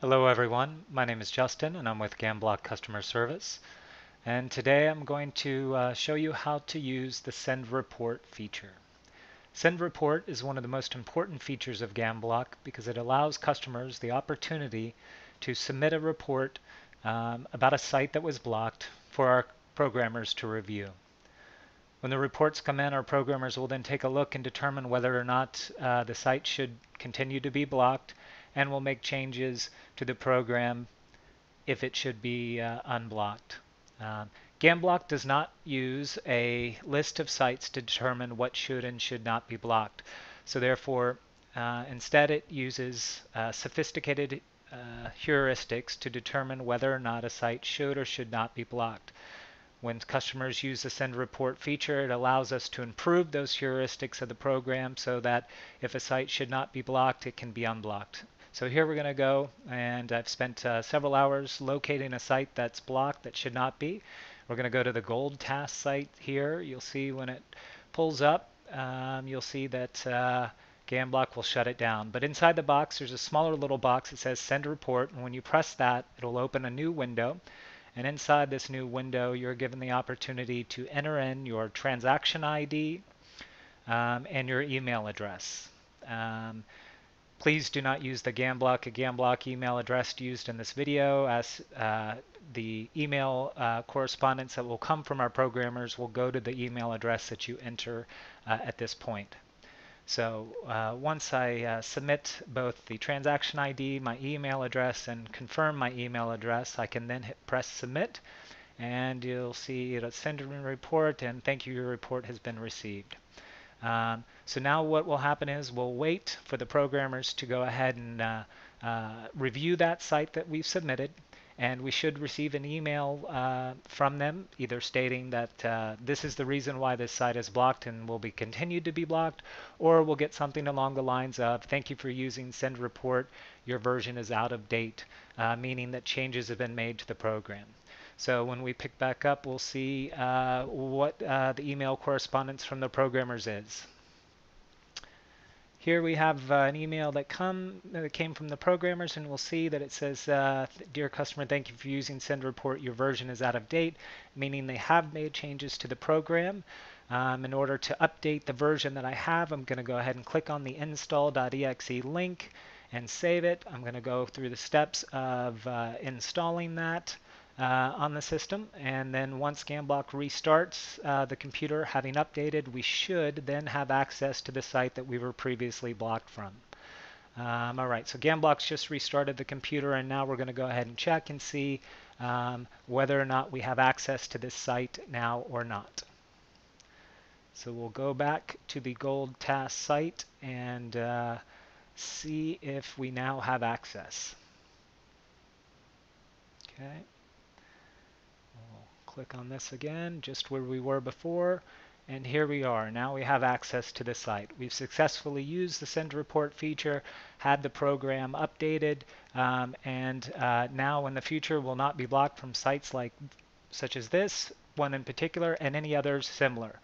Hello everyone, my name is Justin and I'm with Gamblock Customer Service. And today I'm going to uh, show you how to use the Send Report feature. Send Report is one of the most important features of Gamblock because it allows customers the opportunity to submit a report um, about a site that was blocked for our programmers to review. When the reports come in, our programmers will then take a look and determine whether or not uh, the site should continue to be blocked and will make changes to the program if it should be uh, unblocked. Uh, Gamblock does not use a list of sites to determine what should and should not be blocked. So therefore, uh, instead it uses uh, sophisticated uh, heuristics to determine whether or not a site should or should not be blocked. When customers use the send report feature, it allows us to improve those heuristics of the program so that if a site should not be blocked, it can be unblocked. So here we're going to go and I've spent uh, several hours locating a site that's blocked that should not be. We're going to go to the gold task site here. You'll see when it pulls up, um, you'll see that uh, Gamblock will shut it down. But inside the box, there's a smaller little box that says send report. And when you press that, it'll open a new window. And inside this new window, you're given the opportunity to enter in your transaction ID um, and your email address. Um, Please do not use the Gamblock, a Gamblock email address used in this video as uh, the email uh, correspondence that will come from our programmers will go to the email address that you enter uh, at this point. So uh, once I uh, submit both the transaction ID, my email address, and confirm my email address, I can then hit press submit and you'll see it'll send a report and thank you, your report has been received. Um, so now what will happen is we'll wait for the programmers to go ahead and uh, uh, review that site that we've submitted and we should receive an email uh, from them either stating that uh, this is the reason why this site is blocked and will be continued to be blocked or we'll get something along the lines of thank you for using send report your version is out of date uh, meaning that changes have been made to the program so when we pick back up, we'll see uh, what uh, the email correspondence from the programmers is. Here we have uh, an email that come that came from the programmers, and we'll see that it says, uh, "Dear customer, thank you for using Send Report. Your version is out of date," meaning they have made changes to the program. Um, in order to update the version that I have, I'm going to go ahead and click on the install.exe link and save it. I'm going to go through the steps of uh, installing that uh, on the system. And then once Gamblock restarts uh, the computer, having updated, we should then have access to the site that we were previously blocked from. Um, all right, so Gamblock's just restarted the computer, and now we're going to go ahead and check and see um, whether or not we have access to this site now or not. So we'll go back to the Gold Task site and uh, see if we now have access. Okay click on this again, just where we were before. And here we are. Now we have access to the site. We've successfully used the send report feature, had the program updated, um, and uh, now in the future will not be blocked from sites like such as this one in particular and any others similar.